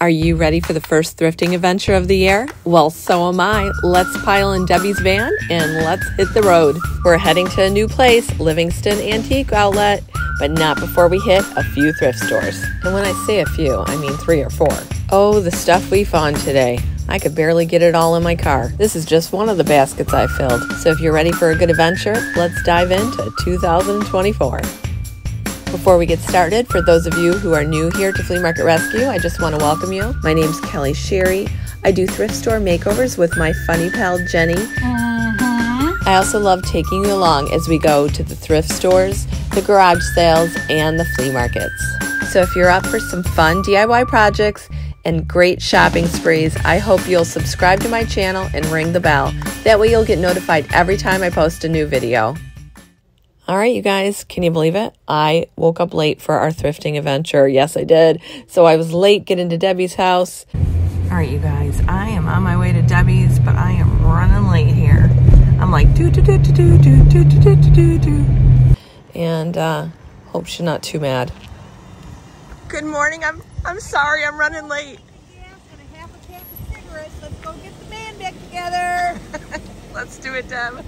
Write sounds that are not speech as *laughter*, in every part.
Are you ready for the first thrifting adventure of the year? Well, so am I. Let's pile in Debbie's van and let's hit the road. We're heading to a new place, Livingston Antique Outlet, but not before we hit a few thrift stores. And when I say a few, I mean three or four. Oh, the stuff we found today. I could barely get it all in my car. This is just one of the baskets I filled. So if you're ready for a good adventure, let's dive into 2024. Before we get started, for those of you who are new here to Flea Market Rescue, I just want to welcome you. My name's Kelly Sherry. I do thrift store makeovers with my funny pal Jenny. Mm-hmm. I also love taking you along as we go to the thrift stores, the garage sales, and the flea markets. So if you're up for some fun DIY projects and great shopping sprees, I hope you'll subscribe to my channel and ring the bell. That way you'll get notified every time I post a new video. All right, you guys, can you believe it? I woke up late for our thrifting adventure. Yes, I did. So I was late getting to Debbie's house. All right, you guys, I am on my way to Debbie's, but I am running late here. I'm like do do do do do do do do do do do, and uh, hope she's not too mad. Good morning. I'm I'm sorry. I'm running late. Yeah, and a half a pack of cigarettes. Let's go get the man back together. Let's do it, Deb.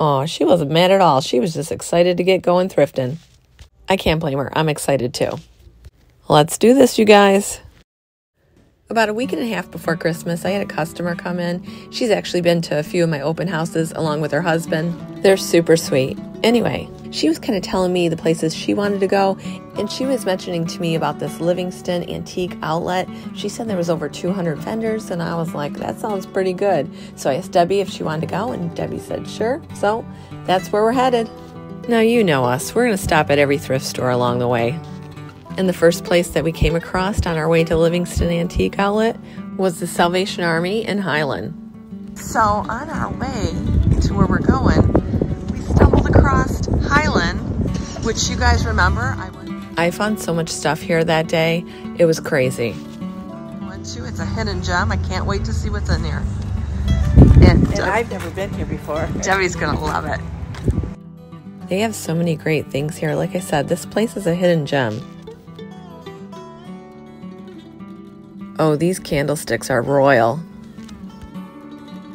Oh, she wasn't mad at all. She was just excited to get going thrifting. I can't blame her. I'm excited too. Let's do this, you guys. About a week and a half before Christmas, I had a customer come in. She's actually been to a few of my open houses along with her husband. They're super sweet. Anyway, she was kind of telling me the places she wanted to go, and she was mentioning to me about this Livingston antique outlet. She said there was over 200 vendors, and I was like, that sounds pretty good. So I asked Debbie if she wanted to go, and Debbie said, sure. So that's where we're headed. Now, you know us, we're going to stop at every thrift store along the way. And the first place that we came across on our way to Livingston Antique Outlet was the Salvation Army in Highland. So, on our way to where we're going, we stumbled across Highland, which you guys remember. I, went I found so much stuff here that day, it was crazy. Went to, it's a hidden gem. I can't wait to see what's in here. And, and I've never been here before. Debbie's gonna love it. They have so many great things here. Like I said, this place is a hidden gem. Oh, these candlesticks are royal.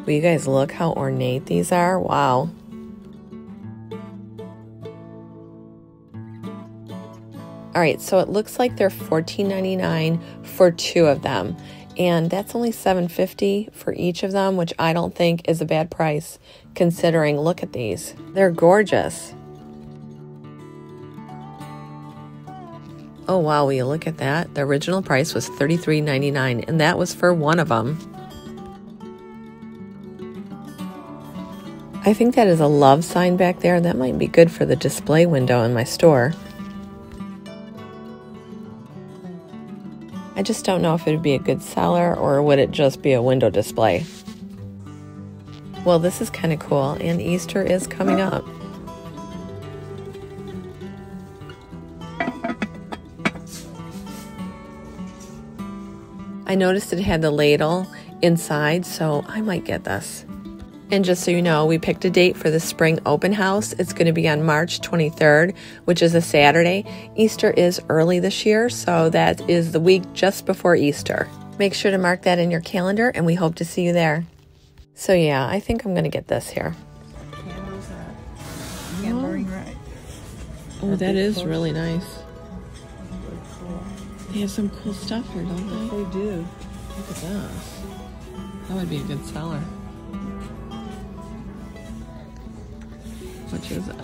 Will you guys look how ornate these are? Wow. All right, so it looks like they're $14.99 for two of them. And that's only $7.50 for each of them, which I don't think is a bad price considering look at these. They're gorgeous. Oh wow, will you look at that? The original price was $33.99 and that was for one of them. I think that is a love sign back there. That might be good for the display window in my store. I just don't know if it would be a good seller or would it just be a window display. Well, this is kind of cool and Easter is coming up. I noticed it had the ladle inside, so I might get this. And just so you know, we picked a date for the spring open house. It's going to be on March 23rd, which is a Saturday. Easter is early this year, so that is the week just before Easter. Make sure to mark that in your calendar, and we hope to see you there. So, yeah, I think I'm going to get this here. Uh, oh, oh, that is really nice. They have some cool stuff here, don't they? They do. Look at this. That would be a good seller. Which is it?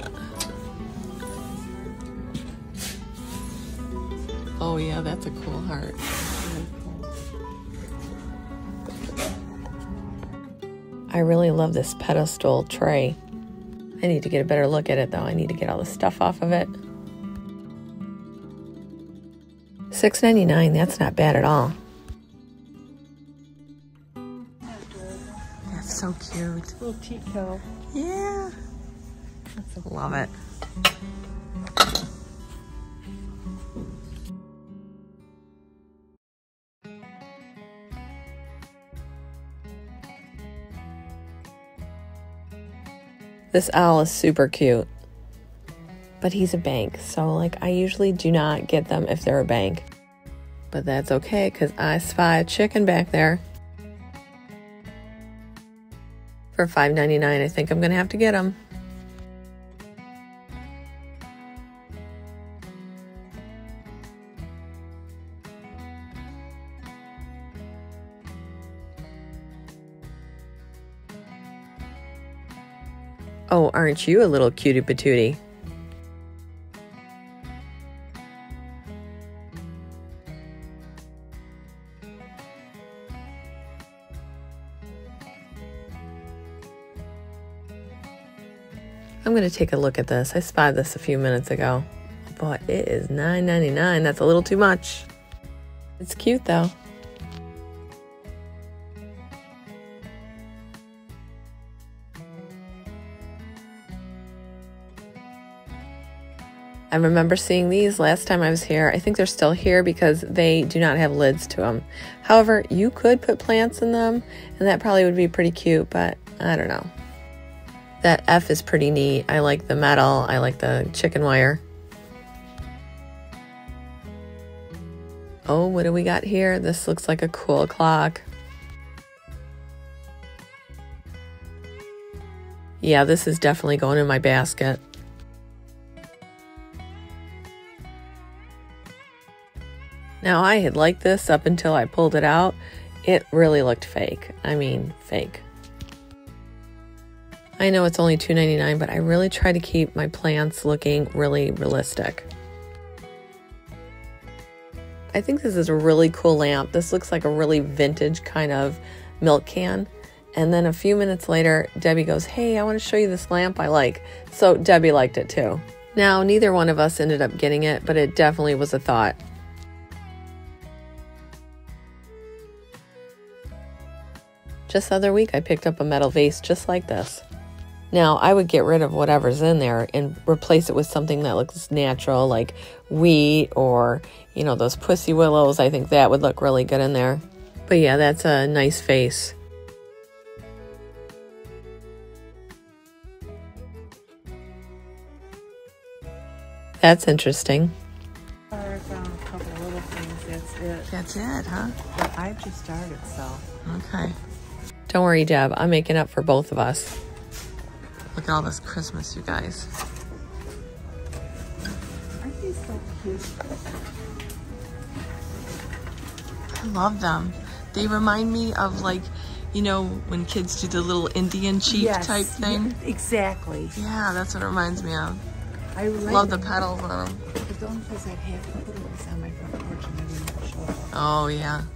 Oh yeah, that's a cool heart. I really love this pedestal tray. I need to get a better look at it though. I need to get all the stuff off of it. $6.99, that's not bad at all. That's so cute. Little Chico. Yeah. That's, love it. This owl is super cute but he's a bank. So, like, I usually do not get them if they're a bank. But that's okay because I spy a chicken back there. For $5.99, I think I'm going to have to get them. Oh, aren't you a little cutie patootie? Going to take a look at this. I spied this a few minutes ago. But it is $9.99. That's a little too much. It's cute though. I remember seeing these last time I was here. I think they're still here because they do not have lids to them. However, you could put plants in them, and that probably would be pretty cute, but I don't know. That F is pretty neat. I like the metal, I like the chicken wire. Oh, what do we got here? This looks like a cool clock. Yeah, this is definitely going in my basket. Now, I had liked this up until I pulled it out. It really looked fake. I mean, fake. I know it's only $2.99, but I really try to keep my plants looking really realistic. I think this is a really cool lamp. This looks like a really vintage kind of milk can. And then a few minutes later, Debbie goes, Hey, I want to show you this lamp I like. So Debbie liked it too. Now, neither one of us ended up getting it, but it definitely was a thought. Just the other week, I picked up a metal vase just like this. Now, I would get rid of whatever's in there and replace it with something that looks natural, like wheat or, you know, those pussy willows. I think that would look really good in there. But yeah, that's a nice face. That's interesting. I found a couple little things. That's it. That's it, huh? But I've just started, so. Okay. Don't worry, Deb. I'm making up for both of us. Look at all this Christmas, you guys. Aren't these so cute? I love them. They remind me of like, you know, when kids do the little Indian chief Yes, type thing. yeah, exactly. Yeah, that's what it reminds me of. I like Love the petals on them. But the only place I'd have to put it on my front porch and I didn't show. Oh, yeah. *laughs*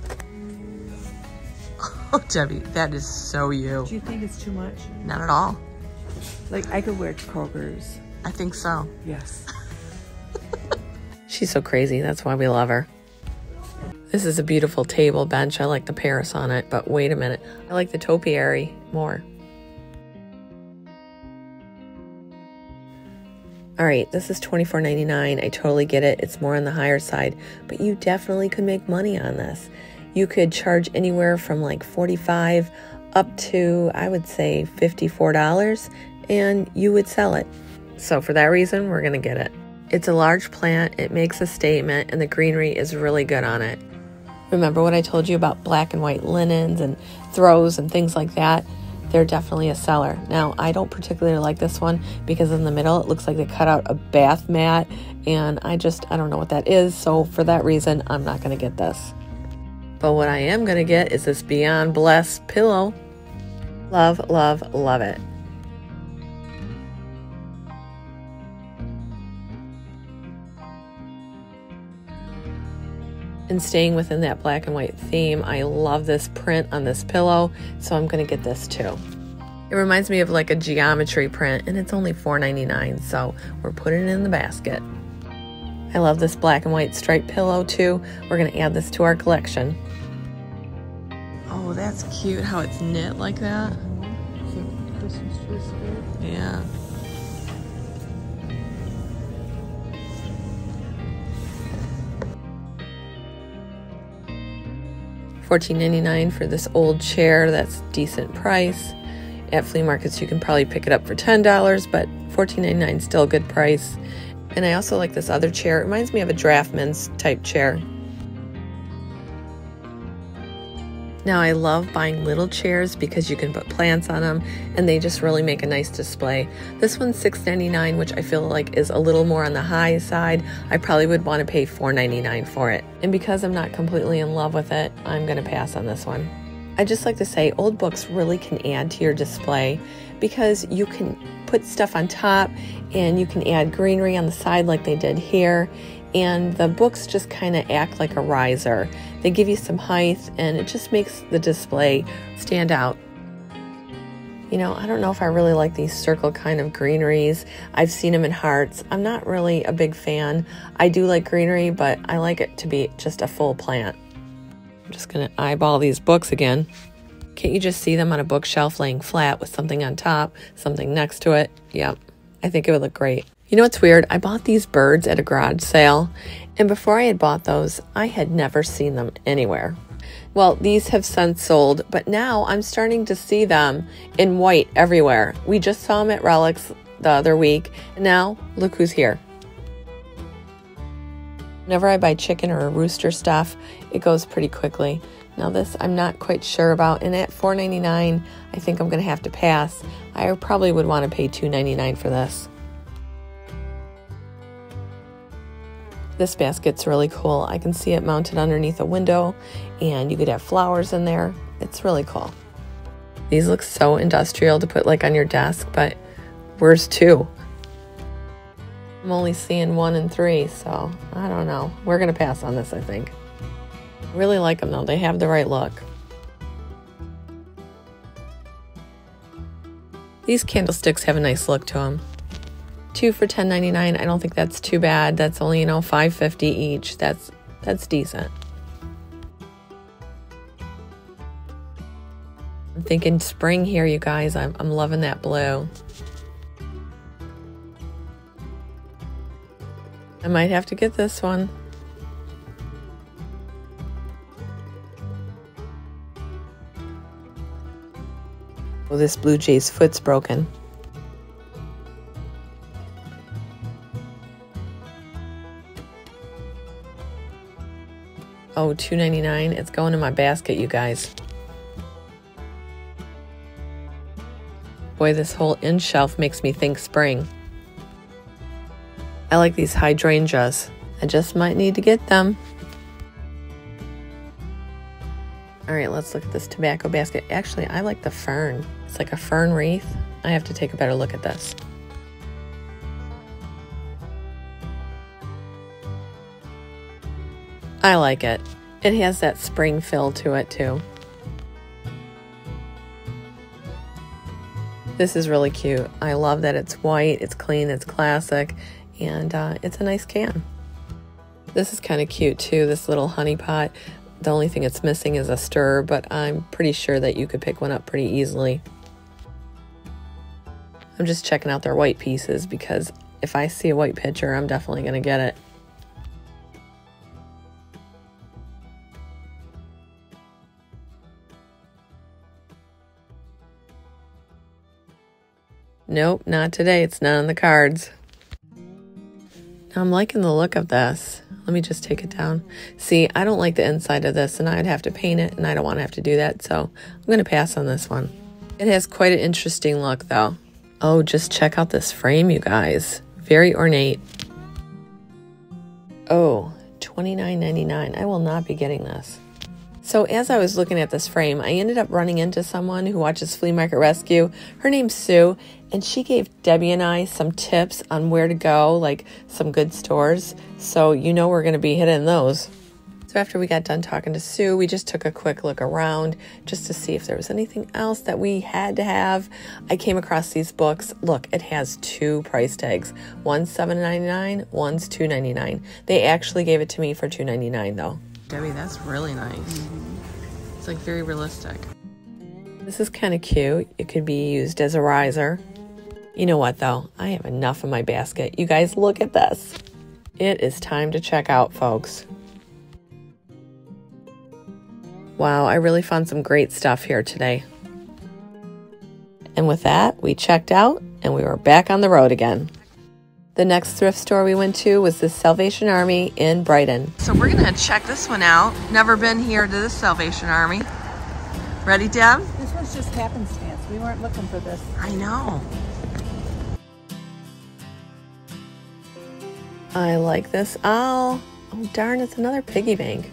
Oh, Debbie, that is so you. Do you think it's too much? Not at all. Like, I could wear Kroger's. I think so. Yes. She's so crazy. That's why we love her. This is a beautiful table bench. I like the Paris on it, but wait a minute. I like the topiary more. All right, this is $24.99. I totally get it. It's more on the higher side, but you definitely could make money on this. You could charge anywhere from like 45 up to I would say $54 and you would sell it. So for that reason, we're going to get it. It's a large plant, it makes a statement, and the greenery is really good on it. Remember what I told you about black and white linens and throws and things like that? They're definitely a seller. Now, I don't particularly like this one because in the middle it looks like they cut out a bath mat, and I just, I don't know what that is. So, for that reason, I'm not going to get this. But what I am going to get is this Beyond Bless pillow. Love, love, love it. And staying within that black and white theme, I love this print on this pillow, so I'm going to get this too. It reminds me of like a geometry print, and it's only $4.99, so we're putting it in the basket. I love this black and white striped pillow too. We're going to add this to our collection. Oh, that's cute how it's knit like that. Christmas tree skirt. Yeah. $14.99 for this old chair. That's decent price. At flea markets, you can probably pick it up for $10, but $14.99 is still a good price. And I also like this other chair. It reminds me of a draftman's type chair. Now, I love buying little chairs because you can put plants on them and they just really make a nice display. This one's $6.99, which I feel like is a little more on the high side. I probably would want to pay $4.99 for it. And because I'm not completely in love with it, I'm going to pass on this one. I just like to say old books really can add to your display because you can put stuff on top and you can add greenery on the side like they did here and the books just kind of act like a riser. They give you some height and it just makes the display stand out. You know, I don't know if I really like these circle kind of greeneries. I've seen them in hearts. I'm not really a big fan. I do like greenery, but I like it to be just a full plant. I'm just going to eyeball these books again. Can't you just see them on a bookshelf laying flat with something on top, something next to it? Yep, I think it would look great. You know what's weird? I bought these birds at a garage sale, and before I had bought those, I had never seen them anywhere. Well, these have since sold, but now I'm starting to see them in white everywhere. We just saw them at Relics the other week, now look who's here. Whenever I buy chicken or rooster stuff, it goes pretty quickly. Now this I'm not quite sure about, and at $4.99, I think I'm going to have to pass. I probably would want to pay $2.99 for this. This basket's really cool. I can see it mounted underneath a window and you could have flowers in there. It's really cool. These look so industrial to put like on your desk, but where's two? I'm only seeing one and three, so I don't know. We're to pass on this, I think. Really like them though. They have the right look. These candlesticks have a nice look to them two for 10.99 i don't think that's too bad. That's only you know 5.50 each. That's that's decent. I'm thinking spring here you guys. I'm, I'm loving that blue. I might have to get this one. Oh, this blue jay's foot's broken. Oh, $2.99. It's going in my basket, you guys. Boy, this whole end shelf makes me think spring. I like these hydrangeas. I just might need to get them. All right, let's look at this tobacco basket. Actually, I like the fern. It's like a fern wreath. I have to take a better look at this. I like it. It has that spring feel to it too. This is really cute. I love that it's white, it's clean, it's classic, and uh, it's a nice can. This is kind of cute too, this little honey pot. The only thing it's missing is a stir, but I'm pretty sure that you could pick one up pretty easily. I'm just checking out their white pieces because if I see a white pitcher, I'm definitely going to get it. Nope, not today. It's not on the cards. Now I'm liking the look of this. Let me just take it down. See, I don't like the inside of this, and I'd have to paint it, and I don't want to have to do that, so I'm going to pass on this one. It has quite an interesting look, though. Oh, just check out this frame, you guys. Very ornate. Oh, $29.99. I will not be getting this. So, as I was looking at this frame, I ended up running into someone who watches Flea Market Rescue. Her name's Sue, and she gave Debbie and I some tips on where to go, like some good stores. So, you know, we're going to be hitting those. So, after we got done talking to Sue, we just took a quick look around just to see if there was anything else that we had to have. I came across these books. Look, it has two price tags one's $7.99, one's $2.99. They actually gave it to me for $2.99 though. Debbie, that's really nice. Mm-hmm. It's like very realistic. This is kind of cute. It could be used as a riser. You know what, though? I have enough in my basket. You guys, look at this. It is time to check out, folks. Wow, I really found some great stuff here today. And with that, we checked out and we were back on the road again. The next thrift store we went to was the Salvation Army in Brighton. So we're gonna check this one out. Never been here to the Salvation Army. Ready, Deb? This was just happenstance. We weren't looking for this. I know. I like this owl. Oh, darn, it's another piggy bank.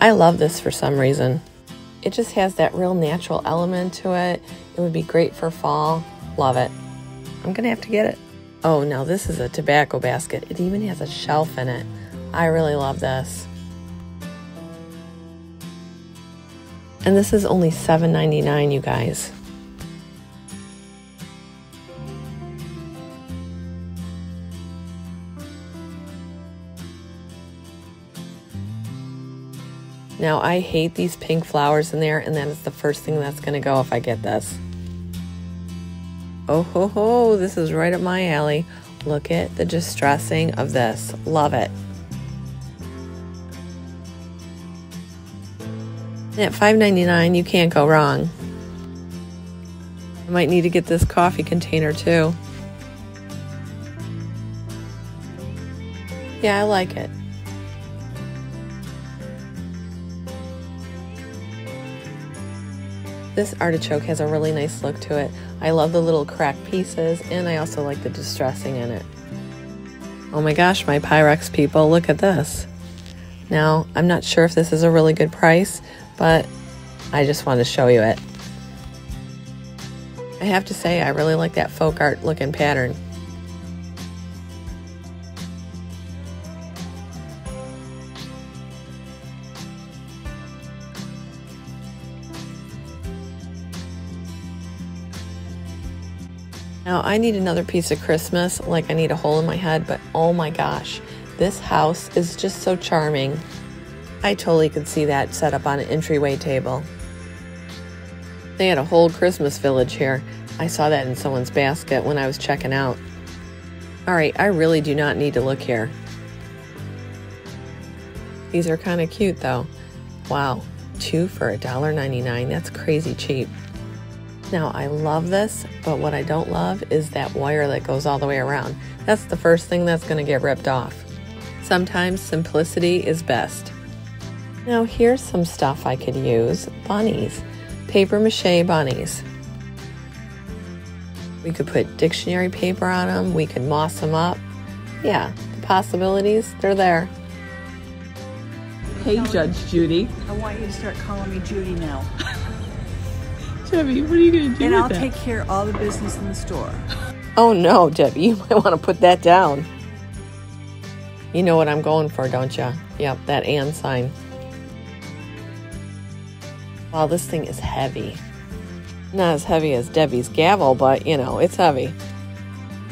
I love this for some reason. It just has that real natural element to it. It would be great for fall. Love it. I'm gonna have to get it. Oh, now this is a tobacco basket. It even has a shelf in it. I really love this. And this is only $7.99, you guys. Now, I hate these pink flowers in there, and that is the first thing that's going to go if I get this. Oh ho ho, this is right up my alley. Look at the distressing of this. Love it. At $5.99, you can't go wrong. I might need to get this coffee container too. Yeah, I like it. This artichoke has a really nice look to it. I love the little cracked pieces and I also like the distressing in it. Oh my gosh, my Pyrex people, look at this. Now, I'm not sure if this is a really good price, but I just wanted to show you it. I have to say, I really like that folk art looking pattern. Now, I need another piece of Christmas, like I need a hole in my head, but oh my gosh, this house is just so charming. I totally could see that set up on an entryway table. They had a whole Christmas village here. I saw that in someone's basket when I was checking out. All right, I really do not need to look here. These are kind of cute though. Wow, two for $1.99. That's crazy cheap. Now, I love this, but what I don't love is that wire that goes all the way around. That's the first thing that's going to get ripped off. Sometimes simplicity is best. Now, here's some stuff I could use bunnies, paper mache bunnies. We could put dictionary paper on them, we could moss them up. Yeah, the possibilities, they're there. Hey, Judge Judy. I want you to start calling me Judy now. *laughs* Debbie, what are you going to do and with I'll that? take care of all the business in the store. Oh no, Debbie, you *laughs* might want to put that down. You know what I'm going for, don't you? Yep, that and sign. Wow, this thing is heavy. Not as heavy as Debbie's gavel, but you know, it's heavy.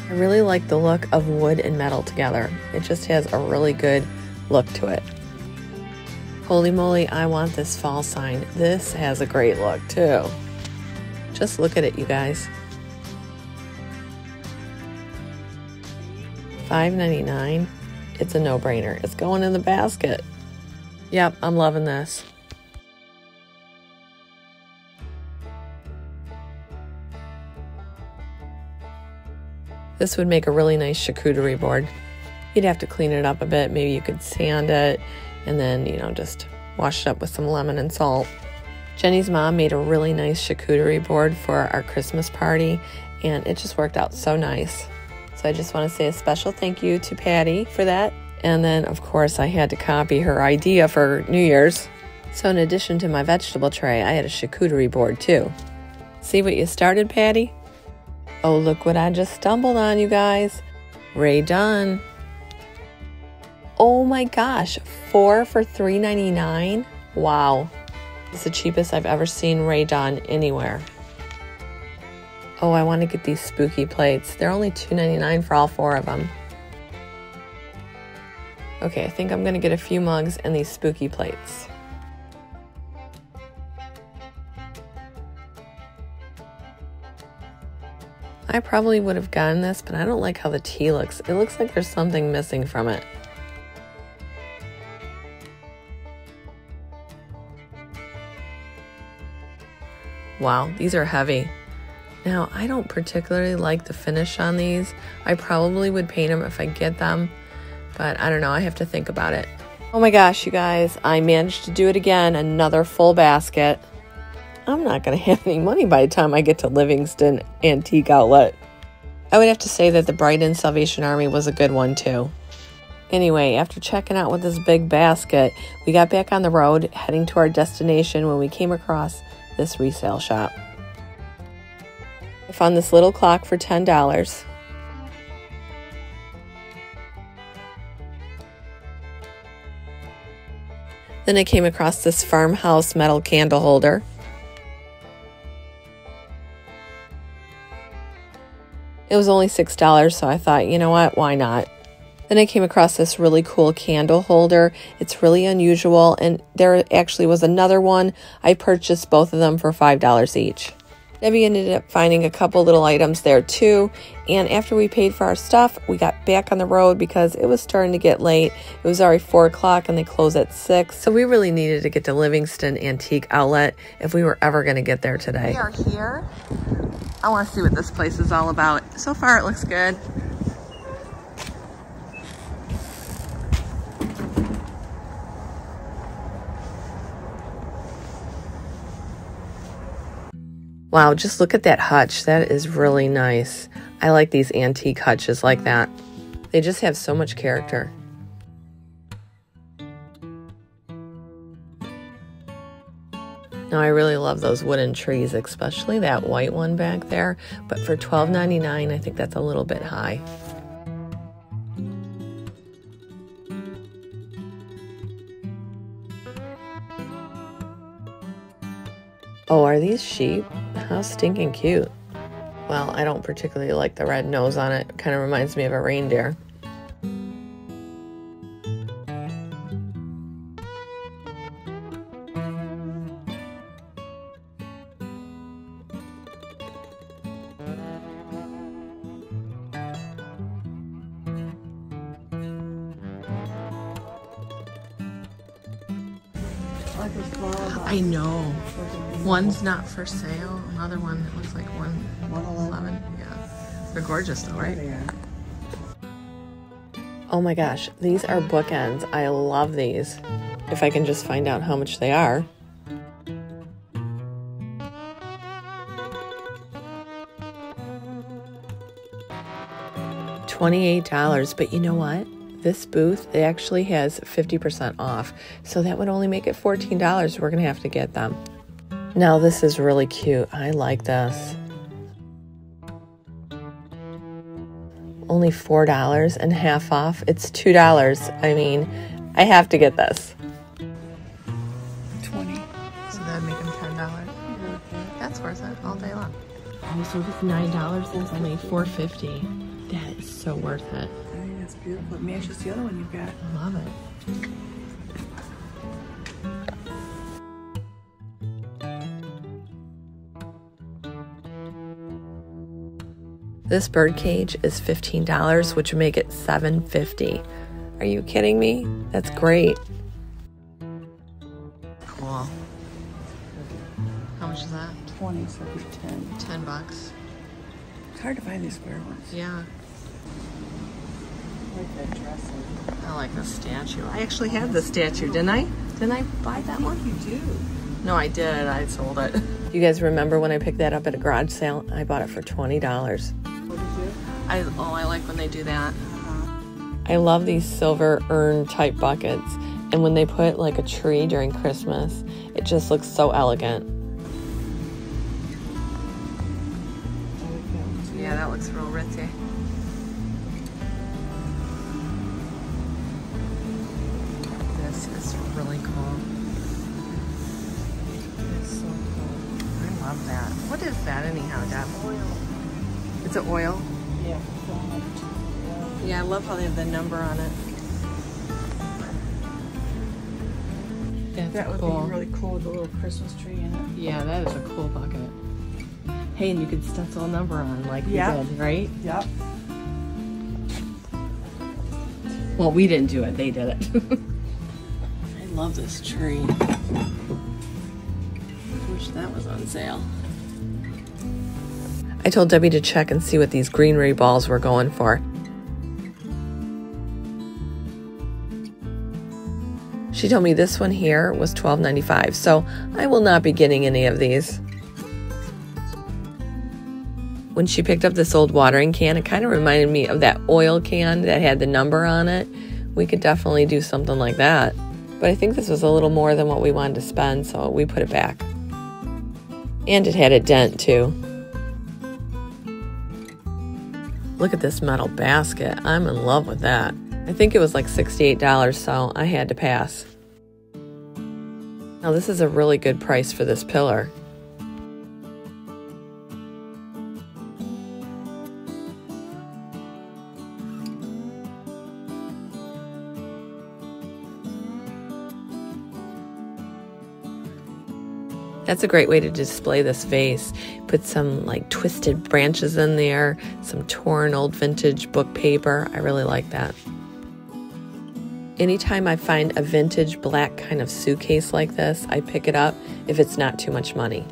I really like the look of wood and metal together. It just has a really good look to it. Holy moly, I want this fall sign. This has a great look too. Just look at it, you guys. $5.99. It's a no-brainer. It's going in the basket. Yep, I'm loving this. This would make a really nice charcuterie board. You'd have to clean it up a bit. Maybe you could sand it and then, you know, just wash it up with some lemon and salt. Jenny's mom made a really nice charcuterie board for our Christmas party, and it just worked out so nice. So I just want to say a special thank you to Patty for that. And then, of course, I had to copy her idea for New Year's. So, in addition to my vegetable tray, I had a charcuterie board too. See what you started, Patty? Oh, look what I just stumbled on, you guys. Rae Dunn. Oh my gosh, four for $3.99? Wow. It's the cheapest I've ever seen Rae Dunn anywhere. Oh, I want to get these spooky plates. They're only $2.99 for all four of them. Okay, I think I'm going to get a few mugs and these spooky plates. I probably would have gotten this, but I don't like how the tea looks. It looks like there's something missing from it. Wow, these are heavy. Now, I don't particularly like the finish on these. I probably would paint them if I get them, But I don't know, I have to think about it. Oh my gosh, you guys, I managed to do it again, another full basket. I'm not going *laughs* to have any money by the time I get to Livingston Antique Outlet. I would have to say that the Brighton Salvation Army was a good one too. Anyway, after checking out with this big basket, we got back on the road heading to our destination when we came across this resale shop. I found this little clock for $10. Then I came across this farmhouse metal candle holder. It was only $6, so I thought, you know what, why not? Then I came across this really cool candle holder. It's really unusual, and there actually was another one. I purchased both of them for $5 each. Debbie ended up finding a couple little items there too. And after we paid for our stuff, we got back on the road because it was starting to get late. It was already four o'clock and they close at six. So we really needed to get to Livingston Antique Outlet if we were ever going to get there today. We are here. I want to see what this place is all about. So far, it looks good. Wow, just look at that hutch. That is really nice. I like these antique hutches like that. They just have so much character. Now I really love those wooden trees, especially that white one back there, but for $12.99 I think that's a little bit high. Oh, are these sheep? How stinking cute. Well, I don't particularly like the red nose on it. Kind of reminds me of a reindeer. One's not for sale. Another one that looks like one 111. Yeah. They're gorgeous though, right? Oh my gosh, these are bookends. I love these. If I can just find out how much they are. $28, but you know what? This booth, it actually has 50% off, so that would only make it $14. We're gonna have to get them. Now this is really cute. I like this. Only $4 and half off. It's $2. I mean, I have to get this. 20. So that'd make them $10. Mm-hmm. That's worth it all day long. Oh, so it's $9 and it's only $4.50. That is so worth it. I think that's beautiful. It matches the other one you've got. I love it. This bird cage is $15, which would make it $7.50. Are you kidding me? That's great. Cool. How much is that? 20, so it'd be 10. 10 bucks. It's hard to find these square ones. Yeah. I like that dress. I like the statue. I actually had the statue, didn't I? Didn't I buy that one? You do. No, I did. I sold it. *laughs* You guys remember when I picked that up at a garage sale? I bought it for $20. What did you? I oh, I like when they do that. I love these silver urn type buckets. And when they put like a tree during Christmas, it just looks so elegant. I like that one too. Yeah, that looks real ritzy. This is really cool. It's so cool. I love that. What is that anyhow, Deb? Oil. It's an oil. Yeah. Yeah. Yeah, I love how they have the number on it. That's That would cool. be really cool with a little Christmas tree in it. Yeah, that is a cool bucket. Hey, and you could stencil a number on like Yeah. we did, right? Yep. Well, we didn't do it; they did it. I love this tree. Wish that was on sale. I told Debbie to check and see what these greenery balls were going for. She told me this one here was $12.95, so I will not be getting any of these. When she picked up this old watering can, it kind of reminded me of that oil can that had the number on it. We could definitely do something like that. But I think this was a little more than what we wanted to spend, so we put it back. And it had a dent too. Look at this metal basket. I'm in love with that. I think it was like $68, so I had to pass. Now, this is a really good price for this pillar. That's a great way to display this vase. Put some like twisted branches in there, some torn old vintage book paper. I really like that. Anytime I find a vintage black kind of suitcase like this, I pick it up if it's not too much money.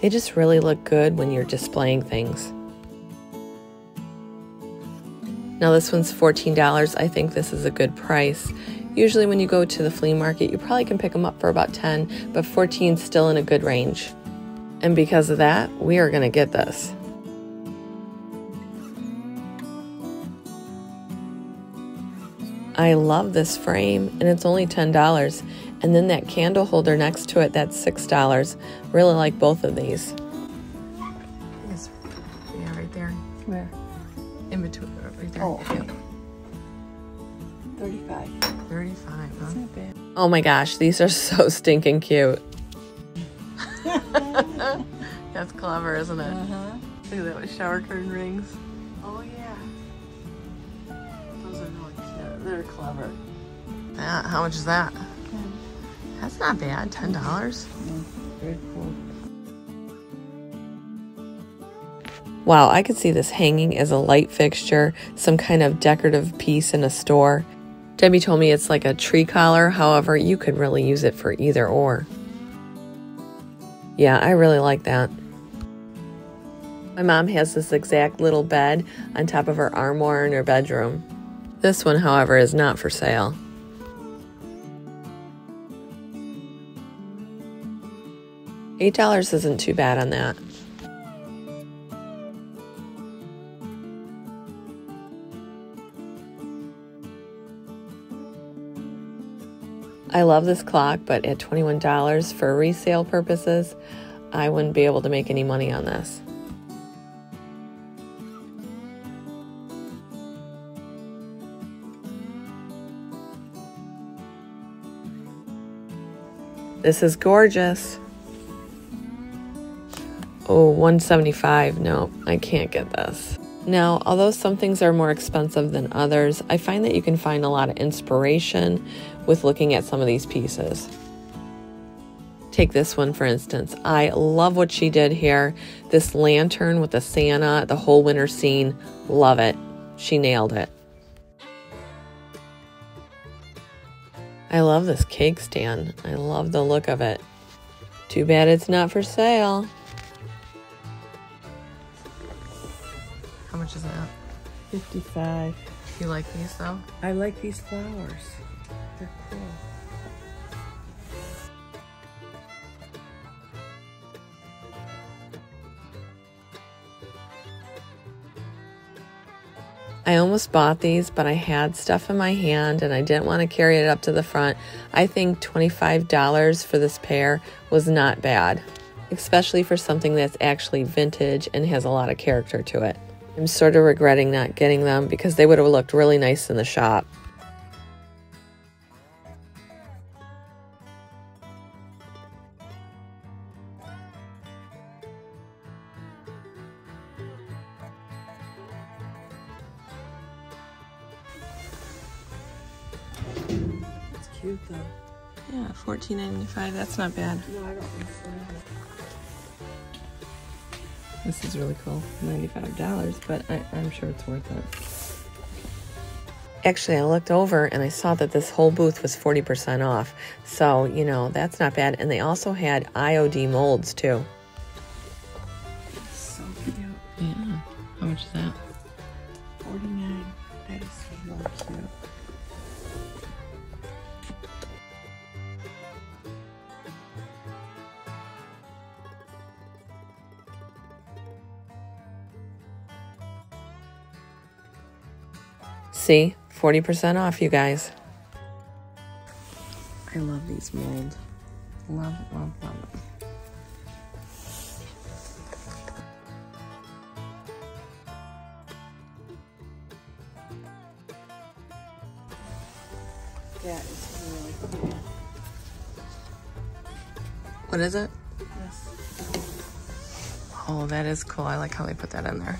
They just really look good when you're displaying things. Now, this one's $14. I think this is a good price. Usually when you go to the flea market, you probably can pick them up for about 10, but 14 is still in a good range. And because of that, we are going to get this. I love this frame and it's only $10. And then that candle holder next to it, that's $6. Really like both of these. Yes. Yeah, right there. Where? In between, right there. Oh. Yeah. 35. 35, huh? That's not bad. Oh my gosh, these are so stinking cute. *laughs* That's clever, isn't it? Uh-huh. Look at that with shower curtain rings. Oh, yeah. Those are really cute. They're clever. Yeah, how much is that? That's not bad. Ten dollars. Very cool. Wow, I could see this hanging as a light fixture, some kind of decorative piece in a store. Debbie told me it's like a tree collar, however, you could really use it for either or. Yeah, I really like that. My mom has this exact little bed on top of her armoire in her bedroom. This one, however, is not for sale. $8 isn't too bad on that. I love this clock, but at $21 for resale purposes, I wouldn't be able to make any money on this. This is gorgeous. Oh, 175. No, I can't get this. Now, although some things are more expensive than others, I find that you can find a lot of inspiration with looking at some of these pieces. Take this one for instance. I love what she did here. This lantern with the Santa, the whole winter scene. Love it. She nailed it. I love this cake stand. I love the look of it. Too bad it's not for sale. How much is that? 55. You like these though? I like these flowers. They're cool. I almost bought these, but I had stuff in my hand and I didn't want to carry it up to the front. I think $25 for this pair was not bad, especially for something that's actually vintage and has a lot of character to it. I'm sort of regretting not getting them because they would have looked really nice in the shop. It's cute though. Yeah, $14.95. That's not bad. No, I don't think so. This is really cool. $95, but I, I'm sure it's worth it. Actually, I looked over and I saw that this whole booth was 40% off. So, you know, that's not bad. And they also had IOD molds too. So cute. Yeah. How much is that? 49. That is so cute. See, 40% off, you guys. I love these mold. Love, love, love them. That is really cool. What is it? Yes. Oh, that is cool. I like how they put that in there.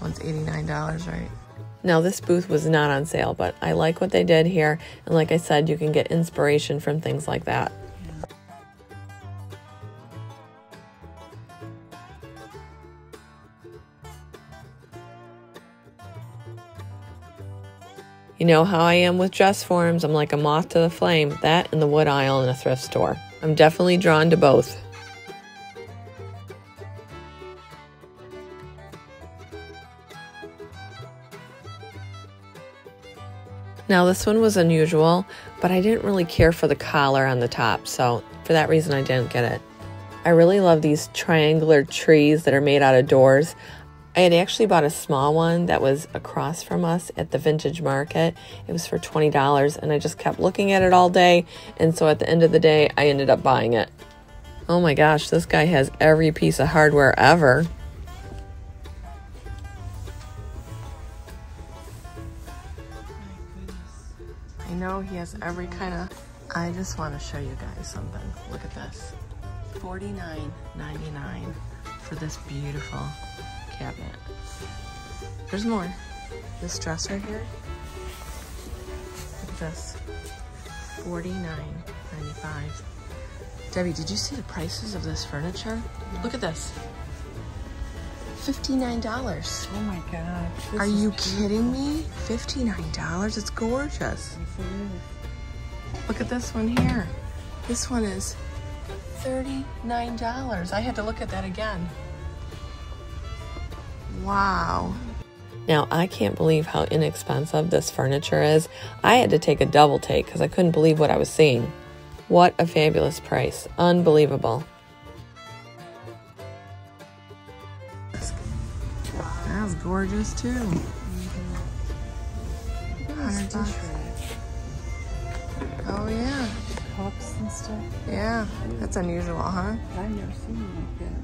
One's $89, right? Now, this booth was not on sale, but I like what they did here. And like I said, you can get inspiration from things like that. You know how I am with dress forms. I'm like a moth to the flame. That and the wood aisle in a thrift store. I'm definitely drawn to both. Now, this one was unusual, but I didn't really care for the collar on the top, so for that reason, I didn't get it. I really love these triangular trees that are made out of doors. I had actually bought a small one that was across from us at the vintage market. It was for $20, and I just kept looking at it all day, and so at the end of the day, I ended up buying it. Oh my gosh, this guy has every piece of hardware ever. Know he has every kind of. I just want to show you guys something. Look at this $49.99 for this beautiful cabinet. There's more. This dresser here. Look at this $49.95. Debbie, did you see the prices of this furniture? Look at this $59. Oh my gosh. Are you beautiful. kidding me? $59. It's gorgeous. Yes. Look at this one here. This one is $39. I had to look at that again. Wow. Now, I can't believe how inexpensive this furniture is. I had to take a double take because I couldn't believe what I was seeing. What a fabulous price. Unbelievable. That's gorgeous too. Mm-hmm. Hundred bucks. Oh yeah. Cups and stuff. Yeah. That's unusual, huh? I've never seen them like that.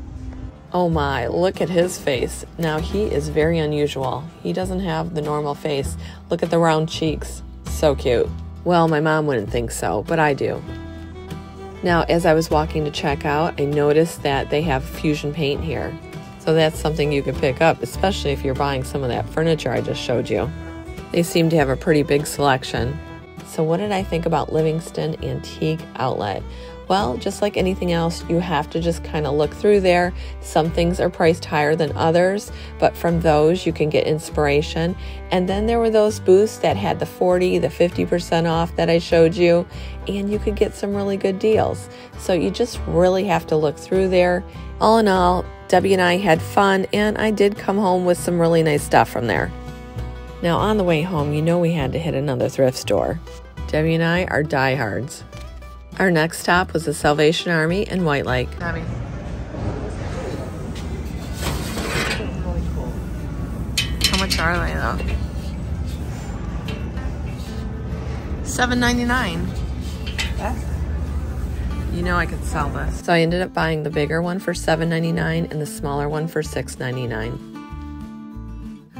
Oh my, look at his face. Now he is very unusual. He doesn't have the normal face. Look at the round cheeks. So cute. Well, my mom wouldn't think so, but I do. Now, as I was walking to check out, I noticed that they have fusion paint here. So that's something you could pick up, especially if you're buying some of that furniture I just showed you. They seem to have a pretty big selection. So, what did I think about Livingston Antique Outlet? Well, just like anything else, you have to just kind of look through there. Some things are priced higher than others, but from those you can get inspiration. And then there were those booths that had the 40, the 50% off that I showed you, and you could get some really good deals. So you just really have to look through there. All in all, Debbie and I had fun, and I did come home with some really nice stuff from there. Now, on the way home, you know we had to hit another thrift store. Debbie and I are diehards. Our next stop was the Salvation Army in White Lake. Debbie. How much are they though? Seven ninety nine. You know I could sell this. So I ended up buying the bigger one for seven ninety nine and the smaller one for six ninety nine.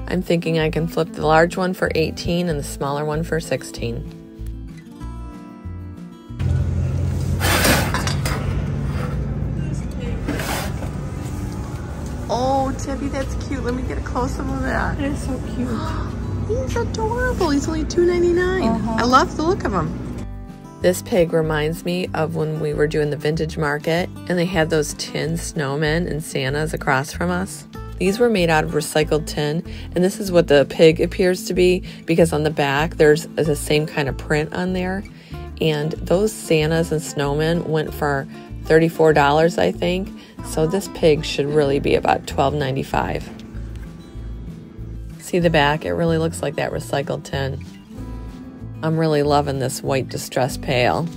I'm thinking I can flip the large one for 18 and the smaller one for 16. Let me get a close up of that. It is so cute. *gasps* He's adorable. He's only $2.99. Uh-huh. I love the look of him. This pig reminds me of when we were doing the vintage market and they had those tin snowmen and Santas across from us. These were made out of recycled tin, and this is what the pig appears to be because on the back there's the same kind of print on there. And those Santas and snowmen went for $34, I think. So this pig should really be about $12.95. See the back? It really looks like that recycled tin. I'm really loving this white distress pail.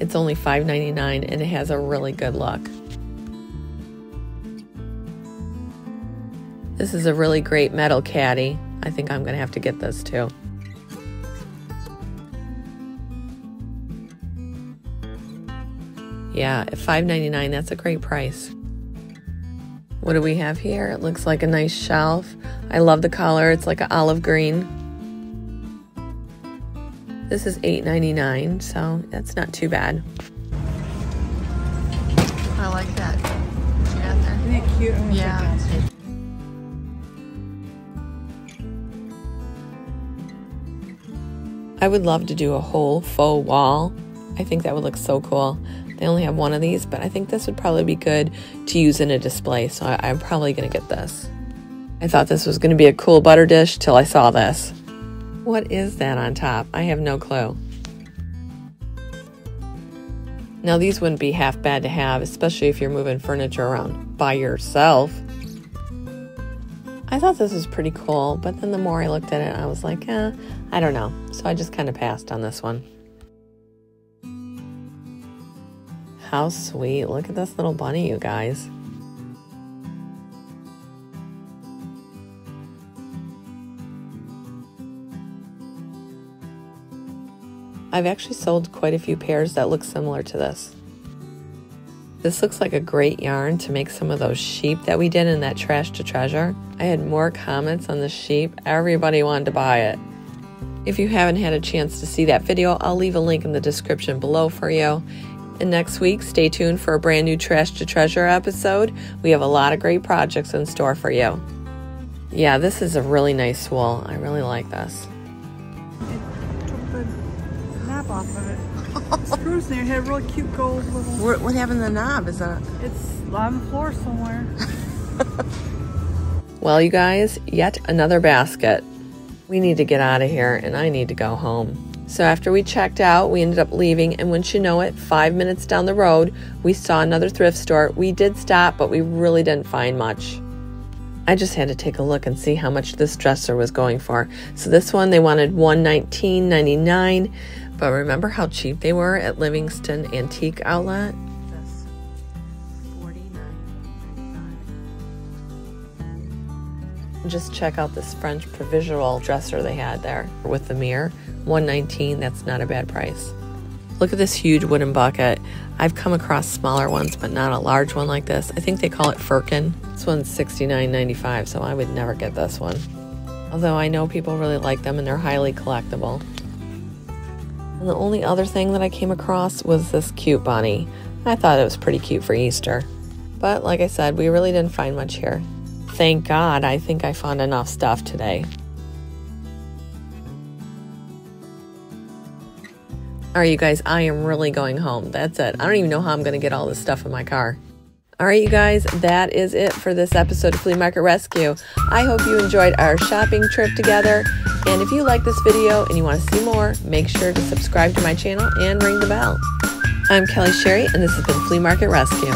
It's only $5.99 and it has a really good look. This is a really great metal caddy. I think I'm going to have to get this too. Yeah, at $5.99, that's a great price. What do we have here? It looks like a nice shelf. I love the color. It's like an olive green. This is $8.99, so that's not too bad. I like that. What you got there? Isn't it cute? Yeah. I would love to do a whole faux wall. I think that would look so cool. They only have one of these, but I think this would probably be good to use in a display, so I, I'm probably going to get this. I thought this was going to be a cool butter dish till I saw this. What is that on top? I have no clue. Now, these wouldn't be half bad to have, especially if you're moving furniture around by yourself. I thought this was pretty cool, but then the more I looked at it, I was like, eh, I don't know. So I just kind of passed on this one. How sweet. Look at this little bunny, you guys. I've actually sold quite a few pairs that look similar to this. This looks like a great yarn to make some of those sheep that we did in that trash to treasure. I had more comments on the sheep. Everybody wanted to buy it. If you haven't had a chance to see that video, I'll leave a link in the description below for you. And next week, stay tuned for a brand new Trash to Treasure episode. We have a lot of great projects in store for you. Yeah, this is a really nice wool. I really like this. It took the knob off of it. Screws there. Had a really cute gold little. What, what happened to the knob? Is that It's on the floor somewhere. *laughs* Well, you guys, yet another basket. We need to get out of here and I need to go home. So, after we checked out, we ended up leaving, and once you know it, five minutes down the road, we saw another thrift store. We did stop, but we really didn't find much. I just had to take a look and see how much this dresser was going for. So, this one they wanted $119.99, but remember how cheap they were at Livingston Antique Outlet? Just check out this French provisional dresser they had there with the mirror. 119, that's not a bad price. Look at this huge wooden bucket. I've come across smaller ones, but not a large one like this. I think they call it Firkin. This one's $69.95, so I would never get this one. Although I know people really like them and they're highly collectible. And the only other thing that I came across was this cute bunny. I thought it was pretty cute for Easter. But like I said, we really didn't find much here. Thank God, I think I found enough stuff today. All right, you guys, I am really going home. That's it. I don't even know how I'm going to get all this stuff in my car. All right, you guys, that is it for this episode of Flea Market Rescue. I hope you enjoyed our shopping trip together. And if you like this video and you want to see more, make sure to subscribe to my channel and ring the bell. I'm Kelly Sherry, and this has been Flea Market Rescue.